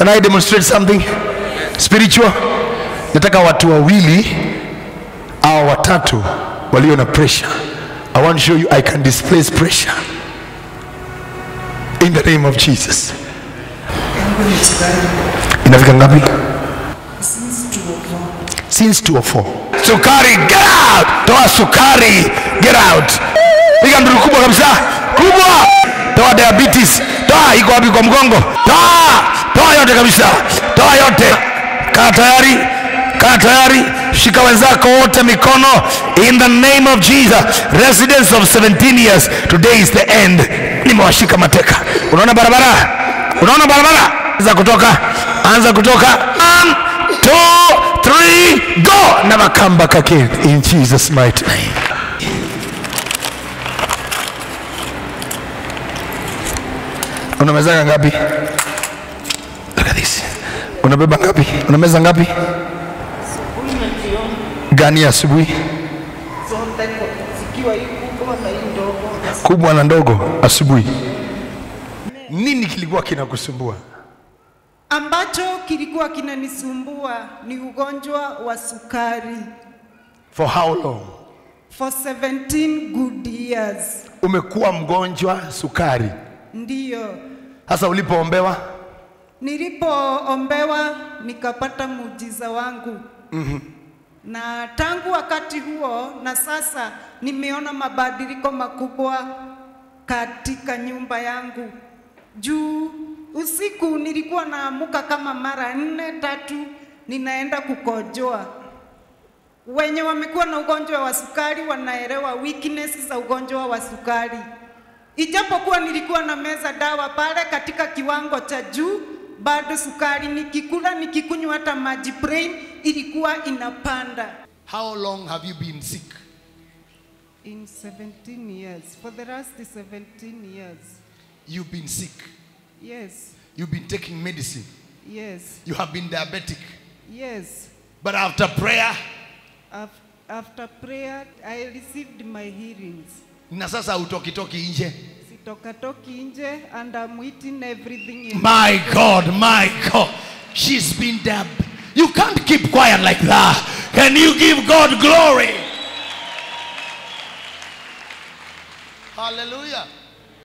Can I demonstrate something spiritual? Nataka watu wawili au watatu walio na pressure. I want to show you I can displace pressure in the name of Jesus. Inafika ngapi? Since 204. Sukari, get out! Toa sukari, get out! Piga nduru kubwa kabisa, kubwa! Toa diabetes, toa iko wapi kwa mgongo? Toa, kabisa, toa yote. Kaa tayari, kaa tayari, shika wenzako wote mikono in the name of Jesus. Residents of 17 years, today is the end. Nimewashika mateka. Unaona barabara? Unaona barabara? Anza kutoka, anza kutoka. One, two, three, go! Come back again in Jesus' mighty name. Unamezaka ngapi? Unabeba ngapi? Unameza ngapi? Gani asubuhi? Kubwa na ndogo asubuhi. Nini kilikuwa kinakusumbua? Ambacho kilikuwa kinanisumbua ni ugonjwa wa sukari For how long? for 17 good years. Umekuwa mgonjwa sukari. Ndiyo, Sasa ulipoombewa nilipoombewa nikapata muujiza wangu mm -hmm. na tangu wakati huo na sasa nimeona mabadiliko makubwa katika nyumba yangu. Juu usiku nilikuwa naamuka kama mara nne tatu, ninaenda kukojoa. Wenye wamekuwa na ugonjwa wa sukari wanaelewa weakness za ugonjwa wa sukari. Ijapokuwa nilikuwa na meza dawa pale katika kiwango cha juu, bado sukari nikikula, nikikunywa hata maji brain ilikuwa inapanda. How long have you been sick? In 17 years, for the last 17 years. You've been sick. Yes, You've been taking medicine. yes, You have been diabetic. yes. But after prayer, Af- After prayer, I received my healings. na sasa utokitoki nje. Sitokatoki nje and I'm eating everything in My God, my God. She's been dab. You can't keep quiet like that. Can you give God glory? Hallelujah.